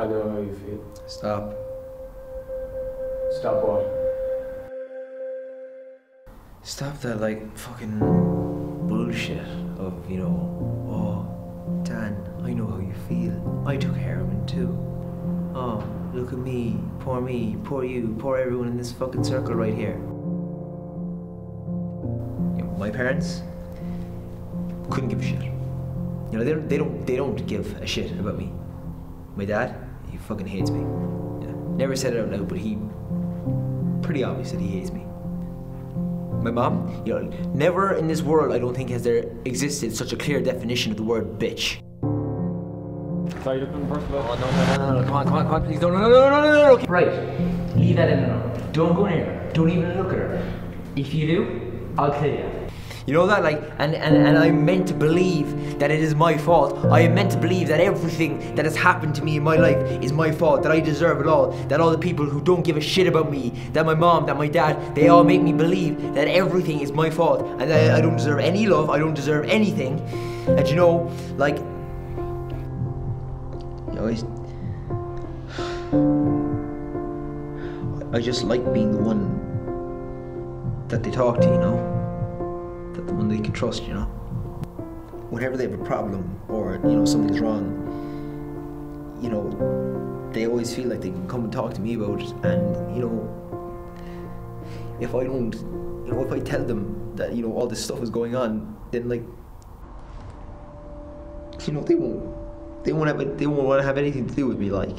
I know how you feel. Stop. Stop what? Stop that, like, fucking bullshit of, you know, oh, Dan, I know how you feel. I took heroin too. Oh, look at me, poor me, poor you, poor everyone in this fucking circle right here. You know, my parents couldn't give a shit. You know, they don't, they don't, they don't give a shit about me. My dad, he fucking hates me. Yeah. Never said it out loud, but he pretty obvious that he hates me. My mom, you know, never in this world, I don't think, has there existed such a clear definition of the word bitch. Sorry, looking first of all. Oh, no, no, no, no, no, come on, come on, come on, please, no, no, no, no, no, no, no. Right, leave that in there. Don't go near her. Don't even look at her. If you do, I'll kill you. You know that, like, and, and, and I'm meant to believe that it is my fault. I am meant to believe that everything that has happened to me in my life is my fault, that I deserve it all, that all the people who don't give a shit about me, that my mom, that my dad, they all make me believe that everything is my fault and that I don't deserve any love, I don't deserve anything. And you know, like, you know, I, I just like being the one that they talk to, you know? That the one they can trust, you know? Whenever they have a problem or, you know, something's wrong, you know, they always feel like they can come and talk to me about it. And, you know, if I don't, you know, if I tell them that, you know, all this stuff is going on, then, like, you know, they won't, they won't have, they won't want to have anything to do with me, like.